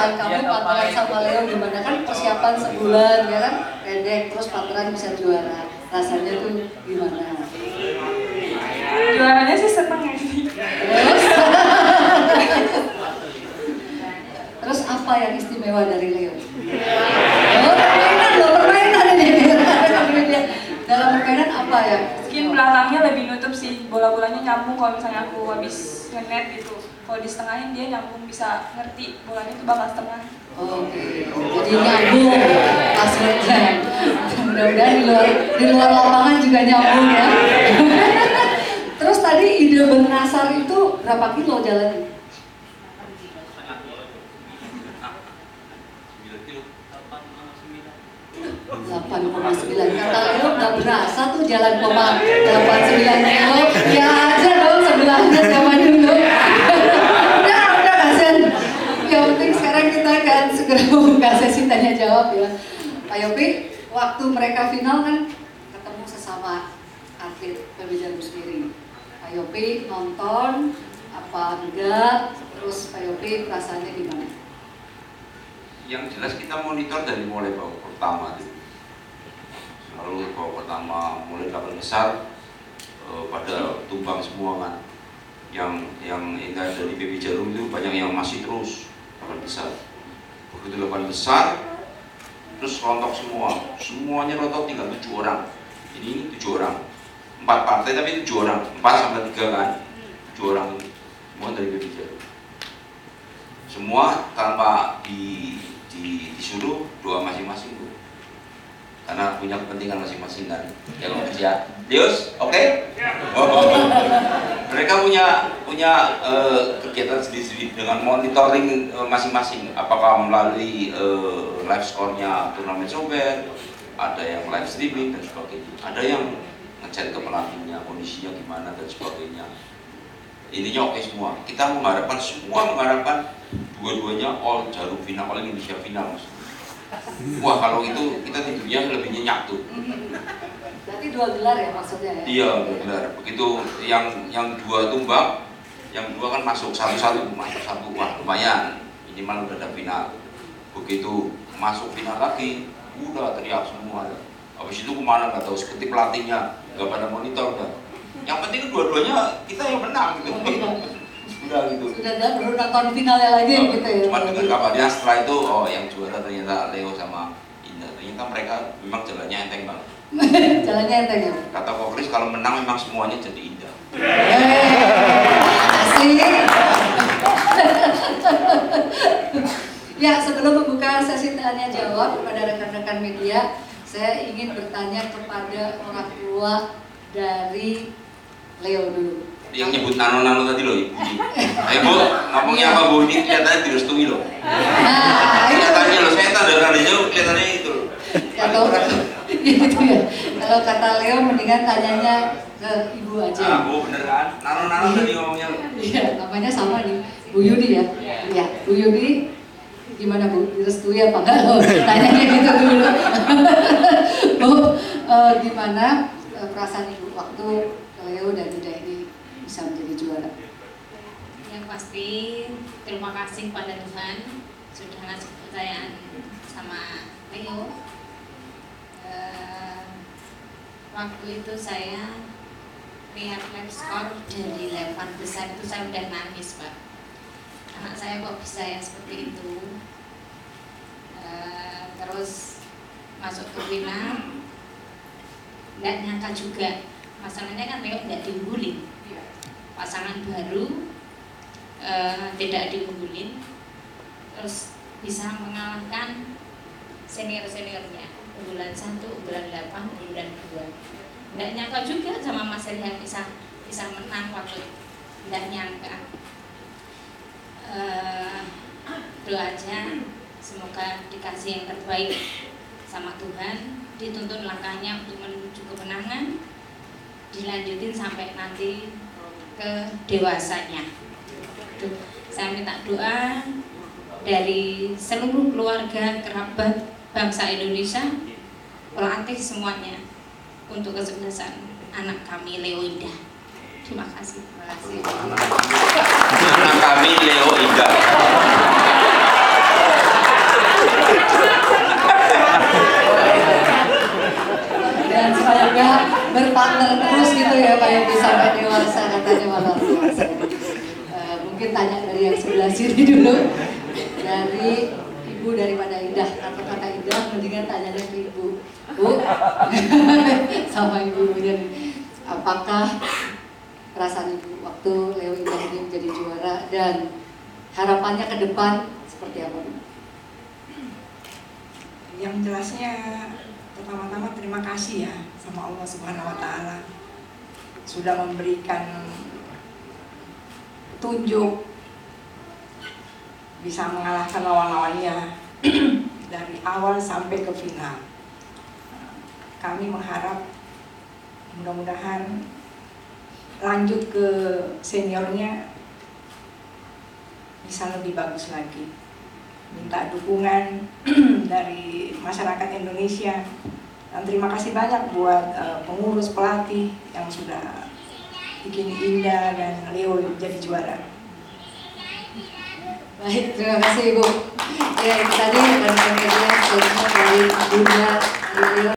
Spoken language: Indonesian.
perasaan kamu pacaran sama Leo gimana kan persiapan sebulan ya kan? Pendek terus pacaran bisa juara. Rasanya tuh gimana? Juaranya sih seneng ya. Sih terus? Terus apa yang istimewa dari Leo? Oh permainan loh permainan ini. Dalam permainan apa ya? Mungkin belakangnya lebih nutup sih. Bola-bolanya nyambung kalau misalnya aku habis nge-net gitu kalau di setengahin dia nyambung bisa ngerti bolanya itu bakal setengah Oke, jadi nyambung passwordnya. Mudah-mudahan di luar di luar lapangan juga nyambung ya. Terus tadi ide bernasar itu berapa kilo jalannya? 8,9 kata Leo nggak berasa tuh jalan koma 89 kilo ya aja dong sebelahnya zaman dulu udah udah kasihan yang penting sekarang kita segera membuka sesi tanya jawab ya Pak Yopi waktu mereka final kan ketemu sesama atlet Jarum sendiri Pak Yopi nonton apa enggak terus Pak Yopi perasaannya gimana? yang jelas kita monitor dari mulai babak pertama tuh. lalu babak pertama mulai kapal besar eh, pada tumbang semua kan yang yang indah dari BB Jarum itu banyak yang masih terus kapal besar begitu lapan besar terus rontok semua. Semuanya rontok tinggal tujuh orang. Ini tujuh orang. Empat partai tapi tujuh orang. Empat sampai tiga kan? Tujuh orang. Semua dari Jarum semua tanpa di, di, disuruh doa masing-masing Bu. karena punya kepentingan masing-masing kan? Ya kalau kerja. Dius oke? Oh. Mereka punya punya eh, kegiatan sendiri-sendiri dengan monitoring eh, masing-masing. Apakah melalui eh, live score-nya turnamen sober ada yang live streaming dan sebagainya. Ada yang ngecek ke pelatihnya kondisinya gimana dan sebagainya. Intinya oke semua. Kita mengharapkan semua mengharapkan dua-duanya all jarum final all Indonesia final Mas. Wah kalau itu kita tidurnya lebih nyenyak tuh. Berarti dua gelar ya maksudnya ya? iya benar begitu yang yang dua tumbang yang dua kan masuk satu-satu masuk satu. Wah lumayan. Minimal udah ada final. Begitu masuk final lagi udah teriak semua. Habis itu ke mana? Nggak tahu. Seperti pelatihnya. Nggak pada monitor udah. Yang penting dua-duanya kita yang menang. Gitu udah gitu Sudah dan baru nonton finalnya lagi Oh, gitu ya? Cuma dengan kabarnya setelah itu, oh yang juara ternyata Leo sama Indah. Ternyata mereka memang jalannya enteng banget. Jalannya enteng ya? Kata Kok Kris kalau menang memang semuanya jadi indah. Asik. ya sebelum membuka sesi tanya jawab kepada rekan-rekan media, saya ingin bertanya kepada orang tua dari Leo dulu. Yang nyebut nano-nano tadi loh, Ibu. Ayo Bu, ngomongnya apa Bu? Ini kelihatannya direstui loh. Nah, itu Kelihatannya loh, saya tanda tanda jauh kelihatannya itu loh. kalau gitu ya. Kalau kata Leo mendingan tanyanya ke ibu Ah, aja. Bu bener kan? Nano-nano tadi ngomongnya. Iya, namanya sama nih, Bu Yudi ya. Iya, Bu Yudi gimana Bu? Direstui apa enggak? Oh, tanyanya gitu dulu. Bu, eh, gimana eh, perasaan Ibu waktu Leo dan ini bisa menjadi juara? Yang pasti terima kasih pada Tuhan sudah ngasih kepercayaan sama Leo. Eh, waktu itu saya lihat live score dari level besar itu saya udah nangis pak. Anak saya kok bisa ya seperti itu. Eh, terus masuk ke final, nggak nyangka juga. Masalahnya kan Leo nggak diunggulin pasangan baru eh, tidak diunggulin terus bisa mengalahkan senior seniornya unggulan satu unggulan delapan unggulan dua. Tidak nyangka juga sama Mas Rihan bisa bisa menang waktu tidak nyangka. Eh, doa aja semoga dikasih yang terbaik sama Tuhan. Dituntun langkahnya untuk menuju kemenangan dilanjutin sampai nanti ke dewasanya. Saya minta doa dari seluruh keluarga kerabat bangsa Indonesia, pelatih semuanya untuk kesuksesan anak kami Leo Indah. Terima kasih. Terima kasih. Anak kami Leo Indah. dan semoga berpartner terus gitu ya Pak Yogi sampai dewasa katanya malah dewasa. Eh, mungkin tanya dari yang sebelah sini dulu. Dari ibu daripada Indah atau kata Indah? Mendingan tanyanya ke ibu. Bu? Sama ibu jadi apakah perasaan ibu waktu Leo Indah ini menjadi juara? Dan harapannya ke depan seperti apa Bu? Yang jelasnya pertama-tama terima kasih ya sama Allah Subhanahu wa taala. Sudah memberikan tunjuk bisa mengalahkan lawan-lawannya dari awal sampai ke final. Kami mengharap mudah-mudahan lanjut ke seniornya bisa lebih bagus lagi. Minta dukungan dari masyarakat Indonesia dan terima kasih banyak buat eh, pengurus pelatih yang sudah bikin Indah dan Leo jadi juara. Baik, terima kasih Ibu. Ya, tadi rekan-rekan media dari Bunda, Leo.